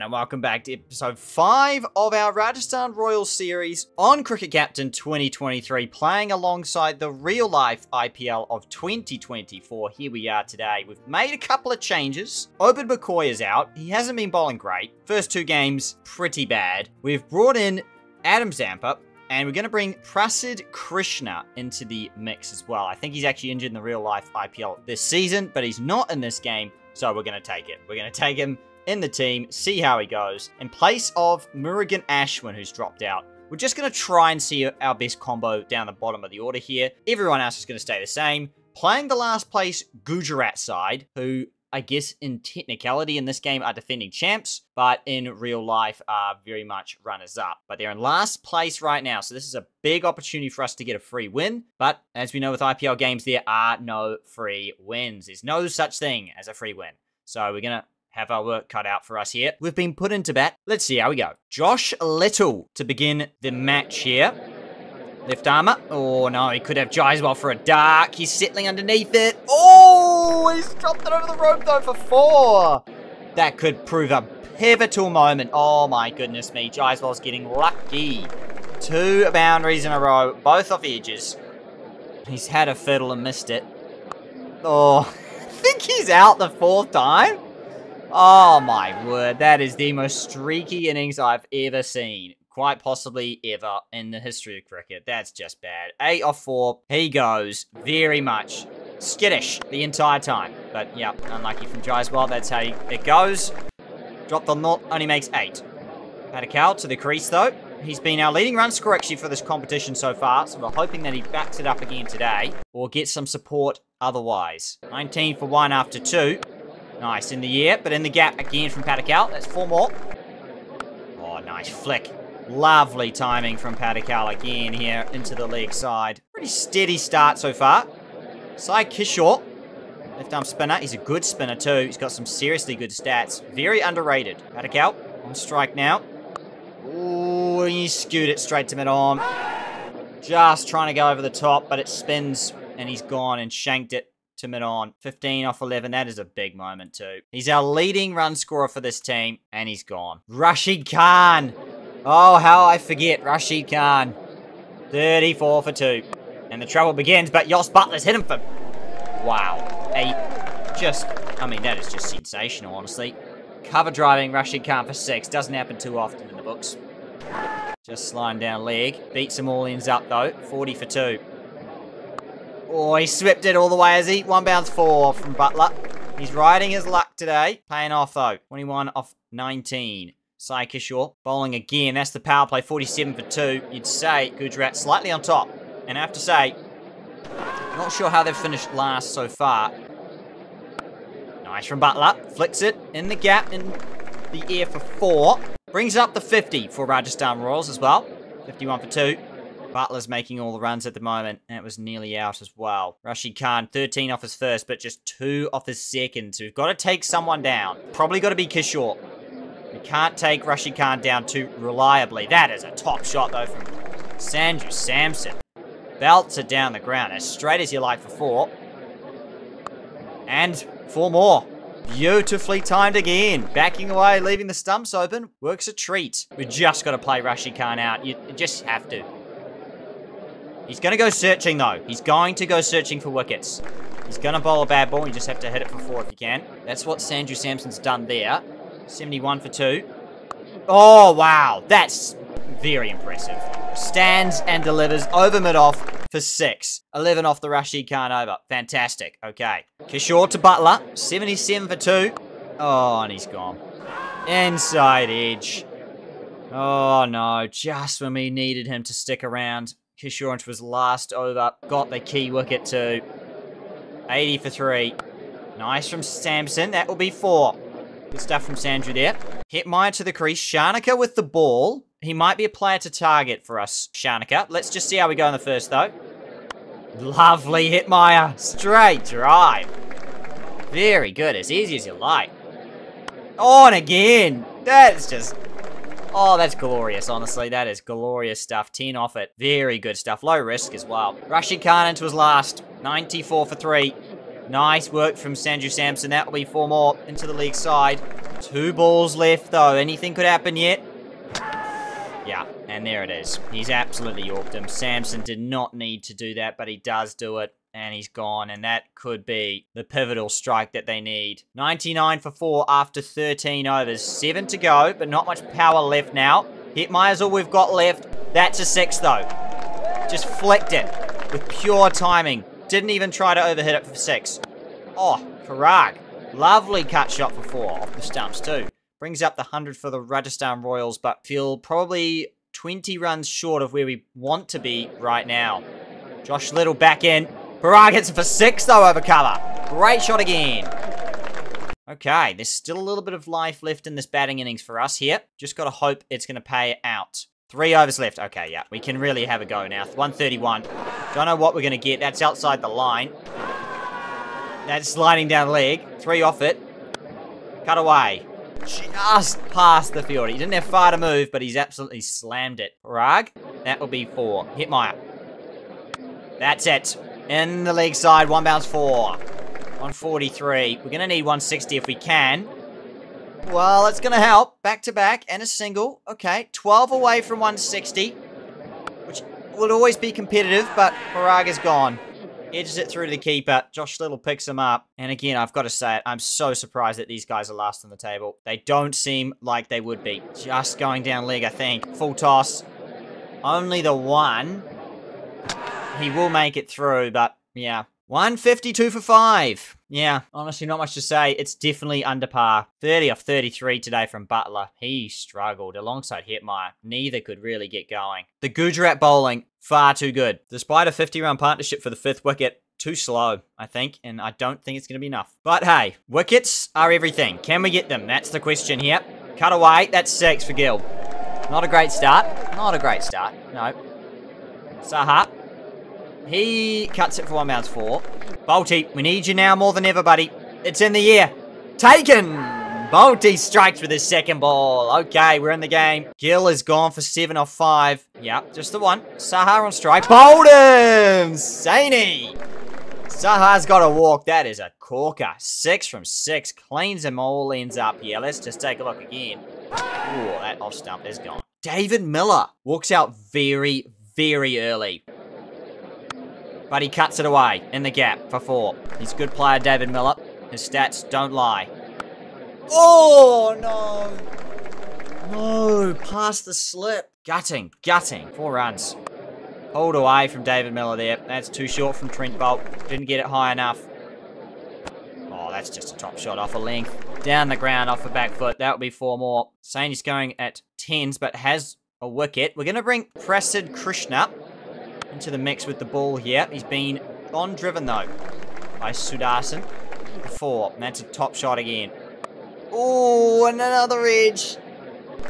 everyone, and welcome back to episode 5 of our Rajasthan Royals series on Cricket Captain 2023, playing alongside the real life IPL of 2024. Here we are today. We've made a couple of changes. Obed McCoy is out. He hasn't been bowling great. First two games, pretty bad. We've brought in Adam Zampa, and we're going to bring Prasidh Krishna into the mix as well. I think he's actually injured in the real life IPL this season, but he's not in this game, so we're going to take it. We're going to take him in the team, see how he goes. In place of Murugan Ashwin, who's dropped out, we're just going to try and see our best combo down the bottom of the order here. Everyone else is going to stay the same. Playing the last place Gujarat side, who I guess in technicality in this game are defending champs, but in real life are very much runners up. But they're in last place right now, so this is a big opportunity for us to get a free win. But as we know with IPL games, there are no free wins. There's no such thing as a free win. So we're going to have our work cut out for us here. We've been put into bat. Let's see how we go. Josh Little to begin the match here. Left armour. Oh, no, he could have Jaiswal for a dark. He's settling underneath it. Oh, he's dropped it over the rope, though, for four. That could prove a pivotal moment. Oh, my goodness me. Jaiswal's getting lucky. Two boundaries in a row, both off edges. He's had a fiddle and missed it. Oh, I think he's out the fourth time. Oh my word, that is the most streaky innings I've ever seen. Quite possibly ever in the history of cricket. That's just bad. Eight off four. He goes very much skittish the entire time. But yeah, unlucky from Jaiswal. That's how it goes. Dropped the knot, only makes eight. Patel to the crease though. He's been our leading run scorer actually for this competition so far, so we're hoping that he backs it up again today, or gets some support otherwise. 19 for one after two. Nice in the air, but in the gap again from Padikkal. That's four more. Oh, nice flick. Lovely timing from Padikkal again here into the leg side. Pretty steady start so far. Sai Kishore, left arm spinner. He's a good spinner too. He's got some seriously good stats. Very underrated. Padikkal on strike now. Ooh, he skewed it straight to mid-on. Just trying to go over the top, but it spins and he's gone and shanked it to mid-on. 15 off 11. That is a big moment too. He's our leading run scorer for this team, and he's gone. Rashid Khan. Oh, how I forget Rashid Khan. 34 for 2. And the trouble begins, but Jos Buttler's hit him for... Wow. A just... I mean, that is just sensational, honestly. Cover driving Rashid Khan for 6. Doesn't happen too often in the books. Just sliding down leg. Beats them all ends up, though. 40 for 2. Oh, he swept it all the way, as he? One bounce four from Buttler. He's riding his luck today. Paying off, though. 21 off 19. Sai Kishore bowling again. That's the power play. 47 for 2. You'd say Gujarat slightly on top. And I have to say, not sure how they've finished last so far. Nice from Buttler. Flicks it in the gap in the air for 4. Brings up the 50 for Rajasthan Royals as well. 51 for 2. Buttler's making all the runs at the moment, and it was nearly out as well. Rashid Khan, 13 off his first, but just 2 off his second. So we've got to take someone down. Probably got to be Kishore. We can't take Rashid Khan down too reliably. That is a top shot, though, from Sanju Samson. Belts it down the ground as straight as you like for four. And four more. Beautifully timed again. Backing away, leaving the stumps open. Works a treat. We just got to play Rashid Khan out. You just have to. He's going to go searching, though. He's going to go searching for wickets. He's going to bowl a bad ball. You just have to hit it for four if you can. That's what Sanju Samson's done there. 71 for two. Oh, wow. That's very impressive. Stands and delivers over mid-off for six. 11 off the Rashid Khan over. Fantastic. Okay. Kishore to Buttler. 77 for two. Oh, and he's gone. Inside edge. Oh, no. Just when we needed him to stick around. Kishore was last over. Got the key wicket too. 80 for three. Nice from Samson. That will be four. Good stuff from Sanju there. Hetmyer to the crease. Shanaka with the ball. He might be a player to target for us, Shanaka. Let's just see how we go in the first, though. Lovely Hetmyer. Straight drive. Very good. As easy as you like. On again. That's just Oh, that's glorious, honestly. That is glorious stuff. 10 off it. Very good stuff. Low risk as well. Rashid Khan into his last. 94 for 3. Nice work from Sanju Samson. That will be four more into the league side. Two balls left, though. Anything could happen yet. Yeah, and there it is. He's absolutely yorked him. Samson did not need to do that, but he does do it. And he's gone, and that could be the pivotal strike that they need. 99 for 4 after 13 overs. 7 to go, but not much power left now. Hetmyer's all we've got left. That's a 6, though. Just flicked it with pure timing. Didn't even try to overhit it for 6. Oh, Parag. Lovely cut shot for 4 off the stumps, too. Brings up the 100 for the Rajasthan Royals, but feel probably 20 runs short of where we want to be right now. Josh Little back in. Parag hits it for six, though, over cover. Great shot again. Okay, there's still a little bit of life left in this batting innings for us here. Just got to hope it's going to pay out. Three overs left. Okay, yeah, we can really have a go now. 131. Don't know what we're going to get. That's outside the line. That's sliding down leg. Three off it. Cut away. Just past the field. He didn't have far to move, but he's absolutely slammed it. Rag, that will be four. Hetmyer. That's it. In the leg side, one bounce four. 143. We're going to need 160 if we can. Well, it's going to help. Back to back and a single. Okay, 12 away from 160. Which will always be competitive, but Parag is gone. Edges it through to the keeper. Josh Little picks him up. And again, I've got to say it, I'm so surprised that these guys are last on the table. They don't seem like they would be. Just going down leg, I think. Full toss. Only the one. He will make it through, but yeah. 152 for 5. Yeah, honestly, not much to say. It's definitely under par. 30 off 33 today from Buttler. He struggled alongside Hetmyer. Neither could really get going. The Gujarat bowling, far too good. Despite a 50-run partnership for the fifth wicket, too slow, I think, and I don't think it's going to be enough. But hey, wickets are everything. Can we get them? That's the question here. Cut away. That's six for Gill. Not a great start. Not a great start. No. Saha he cuts it for one bounce four. Bolty, we need you now more than ever, buddy. It's in the air. Taken! Bolty strikes with his second ball. Okay, we're in the game. Gill is gone for seven off five. Yep, just the one. Saha on strike. Bolden! Saini! Saha's got a walk. That is a corker. Six from six. Cleans them all ends up here. Let's just take a look again. Ooh, that off stump is gone. David Miller walks out very, very early. But he cuts it away in the gap for four. He's a good player, David Miller. His stats don't lie. Oh, no. No, past the slip. Gutting, gutting. Four runs. Hold away from David Miller there. That's too short from Trent Boult. Didn't get it high enough. Oh, that's just a top shot off a length. Down the ground off a back foot. That would be four more. Saini's going at 10s, but has a wicket. We're going to bring Prasidh Krishna into the mix with the ball here. He's been on driven though by Sudarshan. Four. And that's a top shot again. Oh, and another edge.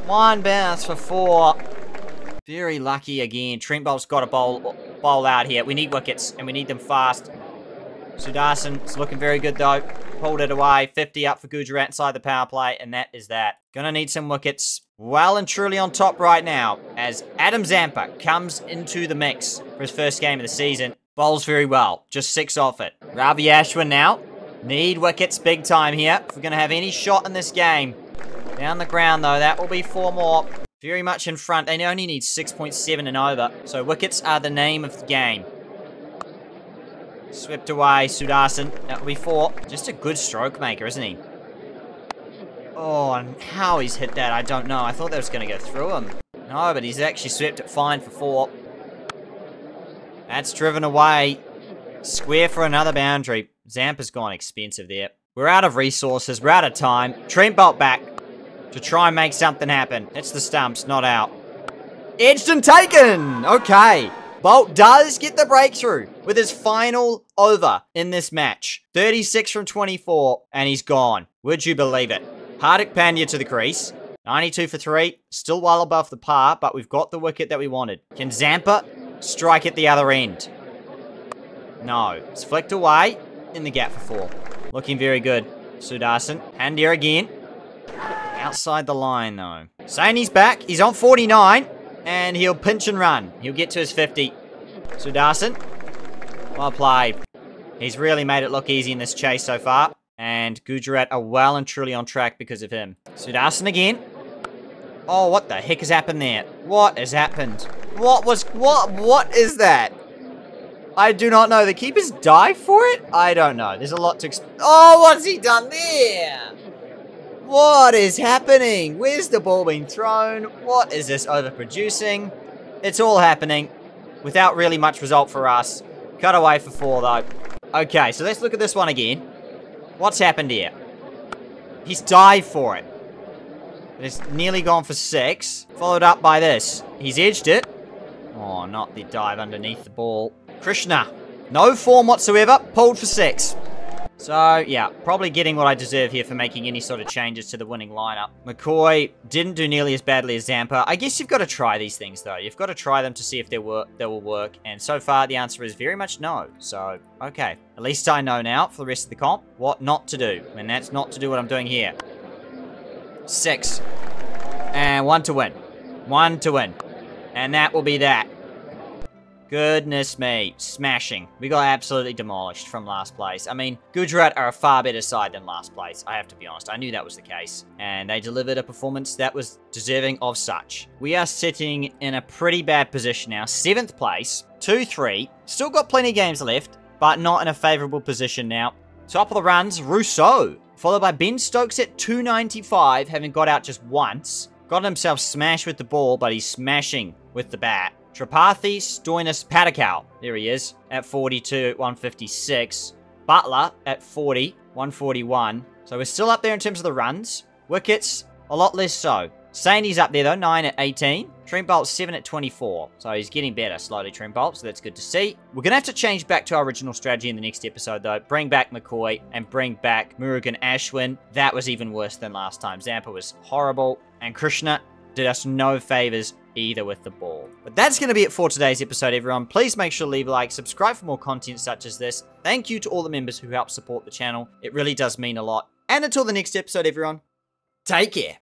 One bounce for four. Very lucky again. Trent Boult's got a bowl, bowl out here. We need wickets, and we need them fast. Sudarshan's looking very good, though. Pulled it away. 50 up for Gujarat inside the power play, and that is that. Gonna need some wickets. Well and truly on top right now, as Adam Zampa comes into the mix for his first game of the season. Bowls very well. Just six off it. Ravi Ashwin now. Need wickets big time here. If we're to have any shot in this game. Down the ground, though. That will be four more. Very much in front. They only need 6.7 and over. So wickets are the name of the game. Swept away, Sudarshan. That will be four. Just a good stroke maker, isn't he? Oh, and how he's hit that, I don't know. I thought that was going to go through him. No, but he's actually swept it fine for four. That's driven away. Square for another boundary. Zampa's gone expensive there. We're out of resources. We're out of time. Trent Boult back to try and make something happen. It's the stumps, not out. Edged and taken! Okay. Boult does get the breakthrough with his final over in this match. 36 from 24, and he's gone. Would you believe it? Hardik Pandya to the crease. 92 for 3. Still well above the par, but we've got the wicket that we wanted. Can Zampa strike at the other end? No. It's flicked away in the gap for 4. Looking very good. Sudarshan. Pandya again. Outside the line, though. Saini's back. He's on 49. And he'll pinch and run. He'll get to his 50. Sudarshan. Well played. He's really made it look easy in this chase so far. And Gujarat are well and truly on track because of him. Sudarshan again. Oh, what the heck has happened there? What has happened? What was, what, what is that? I do not know. The keepers die for it? I don't know. There's a lot to Oh, what's he done there? What is happening? Where's the ball being thrown? What is this overproducing? It's all happening without really much result for us. Cut away for four, though. Okay, so let's look at this one again. What's happened here? He's dived for it. It's nearly gone for six. Followed up by this. He's edged it. Oh, not the dive underneath the ball. Krishna. No form whatsoever. Pulled for six. So, yeah, probably getting what I deserve here for making any sort of changes to the winning lineup. McCoy didn't do nearly as badly as Zampa. I guess you've got to try these things, though. You've got to try them to see if they, work, they will work. And so far, the answer is very much no. So, okay. At least I know now, for the rest of the comp, what not to do. And that's not to do what I'm doing here. Six. And one to win. One to win. And that will be that. Goodness me. Smashing. We got absolutely demolished from last place. I mean, Gujarat are a far better side than last place, I have to be honest. I knew that was the case. And they delivered a performance that was deserving of such. We are sitting in a pretty bad position now. Seventh place. 2-3. Still got plenty of games left, but not in a favourable position now. Top of the runs, Rossouw. Followed by Ben Stokes at 295, having got out just once. Got himself smashed with the ball, but he's smashing with the bat. Tripathi Stoinis Padikkal. There he is at 42 156. Buttler at 40, 141. So we're still up there in terms of the runs. Wickets, a lot less so. Saini's up there though, 9 at 18. Trent Boult 7 at 24. So he's getting better slowly, Boult, so that's good to see. We're going to have to change back to our original strategy in the next episode though. Bring back McCoy and bring back Murugan Ashwin. That was even worse than last time. Zampa was horrible. And Krishna did us no favors either with the ball. But that's going to be it for today's episode, everyone. Please make sure to leave a like, subscribe for more content such as this. Thank you to all the members who help support the channel. It really does mean a lot. And until the next episode, everyone, take care.